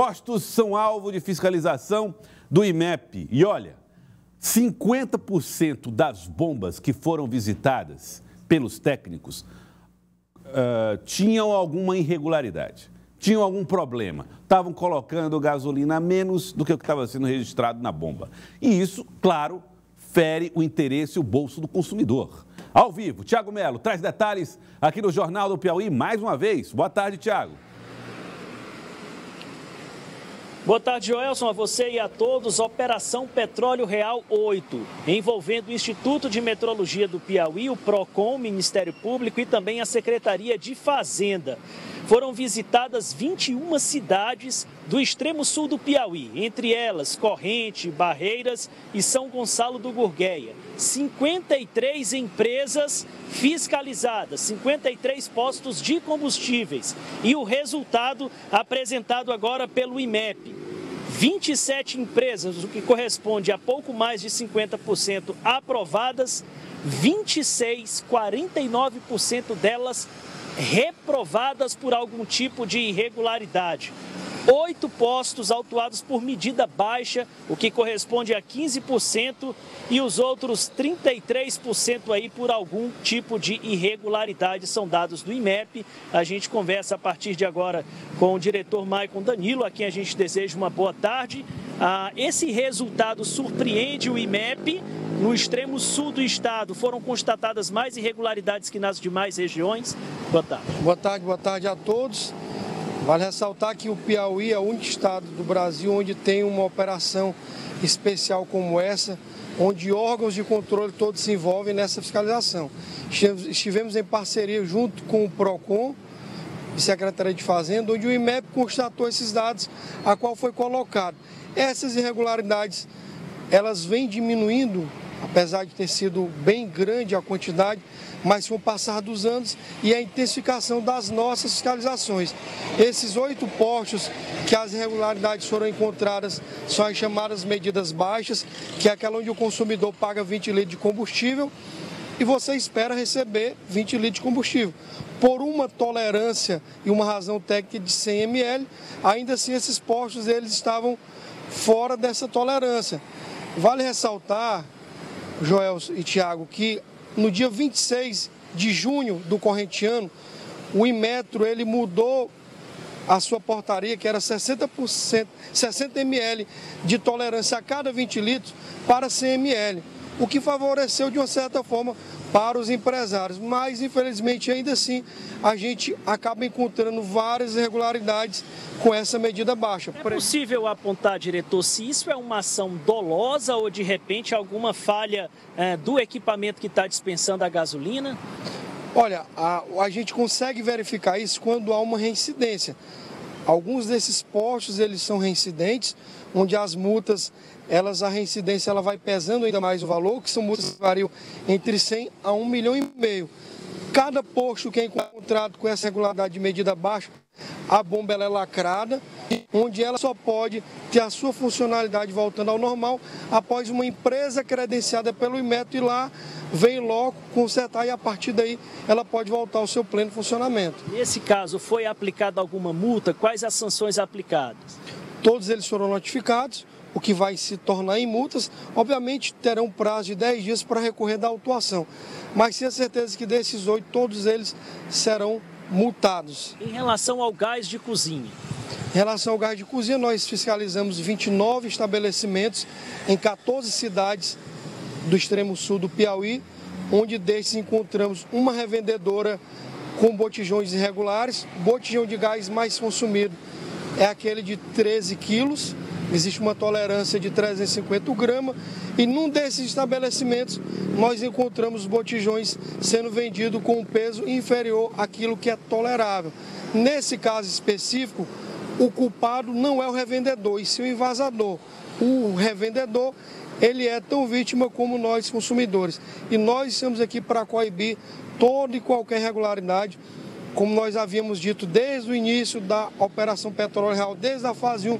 Postos são alvo de fiscalização do IMEP. E olha, 50% das bombas que foram visitadas pelos técnicos uh, tinham alguma irregularidade, tinham algum problema, estavam colocando gasolina a menos do que o que estava sendo registrado na bomba. E isso, claro, fere o interesse e o bolso do consumidor. Ao vivo, Tiago Melo traz detalhes aqui no Jornal do Piauí mais uma vez. Boa tarde, Tiago. Boa tarde, Joelson, a você e a todos. Operação Petróleo Real 8, envolvendo o Instituto de Metrologia do Piauí, o PROCON, o Ministério Público e também a Secretaria de Fazenda. Foram visitadas 21 cidades do extremo sul do Piauí, entre elas Corrente, Barreiras e São Gonçalo do Gurgueia. 53 empresas fiscalizadas, 53 postos de combustíveis. E o resultado apresentado agora pelo IMEP. 27 empresas, o que corresponde a pouco mais de 50% aprovadas, 26, 49% delas reprovadas por algum tipo de irregularidade oito postos autuados por medida baixa, o que corresponde a 15%, e os outros 33% aí por algum tipo de irregularidade são dados do IMEP. A gente conversa a partir de agora com o diretor Maicon Danilo, a quem a gente deseja uma boa tarde. Ah, esse resultado surpreende o IMEP. No extremo sul do estado foram constatadas mais irregularidades que nas demais regiões. Boa tarde. Boa tarde, boa tarde a todos. Vale ressaltar que o Piauí é o único estado do Brasil onde tem uma operação especial como essa, onde órgãos de controle todos se envolvem nessa fiscalização. Estivemos em parceria junto com o PROCON Secretaria de Fazenda, onde o IMEP constatou esses dados, a qual foi colocado. Essas irregularidades, elas vêm diminuindo apesar de ter sido bem grande a quantidade, mas com o passar dos anos e a intensificação das nossas fiscalizações. Esses oito postos que as irregularidades foram encontradas são as chamadas medidas baixas, que é aquela onde o consumidor paga 20 litros de combustível e você espera receber 20 litros de combustível. Por uma tolerância e uma razão técnica de 100 ml, ainda assim esses postos eles estavam fora dessa tolerância. Vale ressaltar Joel e Tiago, que no dia 26 de junho do corrente ano, o Inmetro ele mudou a sua portaria, que era 60%, 60 ml de tolerância a cada 20 litros, para 100 ml, o que favoreceu de uma certa forma para os empresários. Mas, infelizmente, ainda assim, a gente acaba encontrando várias irregularidades com essa medida baixa. É possível apontar, diretor, se isso é uma ação dolosa ou, de repente, alguma falha é, do equipamento que está dispensando a gasolina? Olha, a, a gente consegue verificar isso quando há uma reincidência. Alguns desses postos, eles são reincidentes, onde as multas elas a reincidência ela vai pesando ainda mais o valor, que são multas que variam entre 100 a 1 milhão e meio. Cada posto que é encontrado com essa regularidade de medida baixa, a bomba ela é lacrada, onde ela só pode ter a sua funcionalidade voltando ao normal após uma empresa credenciada pelo Inmetro ir lá, vem logo consertar e a partir daí ela pode voltar ao seu pleno funcionamento. Nesse caso, foi aplicada alguma multa? Quais as sanções aplicadas? Todos eles foram notificados, o que vai se tornar em multas. Obviamente terão um prazo de 10 dias para recorrer da autuação, mas tenha certeza que desses oito, todos eles serão multados. Em relação ao gás de cozinha? Em relação ao gás de cozinha, nós fiscalizamos 29 estabelecimentos em 14 cidades do extremo sul do Piauí, onde desses encontramos uma revendedora com botijões irregulares. Botijão de gás mais consumido é aquele de 13 quilos, existe uma tolerância de 350 gramas e num desses estabelecimentos nós encontramos botijões sendo vendidos com um peso inferior àquilo que é tolerável. Nesse caso específico, o culpado não é o revendedor, e sim o invasador. O revendedor ele é tão vítima como nós consumidores. E nós estamos aqui para coibir toda e qualquer irregularidade, como nós havíamos dito desde o início da Operação Petróleo Real, desde a fase 1,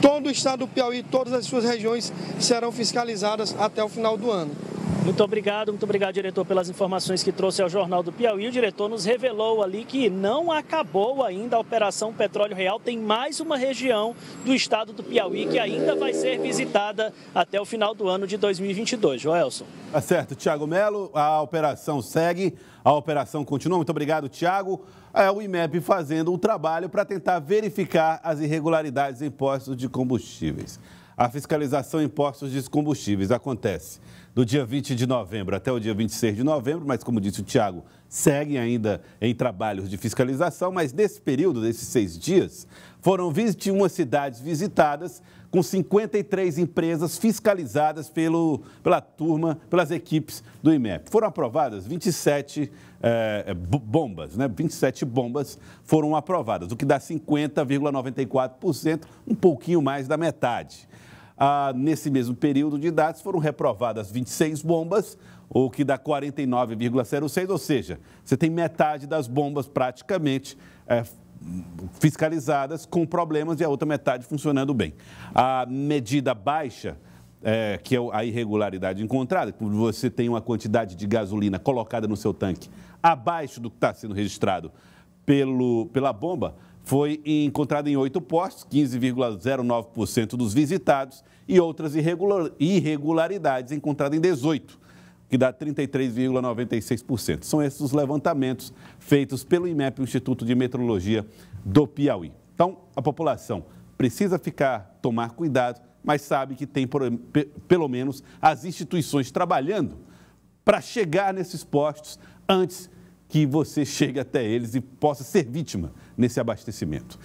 todo o estado do Piauí, todas as suas regiões serão fiscalizadas até o final do ano. Muito obrigado, muito obrigado, diretor, pelas informações que trouxe ao Jornal do Piauí. O diretor nos revelou ali que não acabou ainda a Operação Petróleo Real. Tem mais uma região do estado do Piauí que ainda vai ser visitada até o final do ano de 2022. Joelson. Tá certo, Tiago Melo. A operação segue, a operação continua. Muito obrigado, Tiago. É o IMEP fazendo um trabalho para tentar verificar as irregularidades em postos de combustíveis. A fiscalização em postos de combustíveis acontece do dia 20 de novembro até o dia 26 de novembro, mas como disse o Tiago, seguem ainda em trabalhos de fiscalização, mas nesse período, desses seis dias, foram 21 cidades visitadas, com 53 empresas fiscalizadas pelo, pela turma, pelas equipes do IMEP. Foram aprovadas 27 é, bombas, né? 27 bombas foram aprovadas, o que dá 50,94%, um pouquinho mais da metade. Ah, nesse mesmo período de dados, foram reprovadas 26 bombas, o que dá 49,06, ou seja, você tem metade das bombas praticamente é, fiscalizadas com problemas e a outra metade funcionando bem. A medida baixa, é, que é a irregularidade encontrada, quando você tem uma quantidade de gasolina colocada no seu tanque abaixo do que está sendo registrado pelo, pela bomba, foi encontrada em oito postos, 15,09% dos visitados, e outras irregular, irregularidades encontradas em 18, que dá 33,96%. São esses os levantamentos feitos pelo IMEP, o Instituto de Metrologia do Piauí. Então, a população precisa ficar, tomar cuidado, mas sabe que tem pelo menos as instituições trabalhando para chegar nesses postos antes que você chegue até eles e possa ser vítima nesse abastecimento.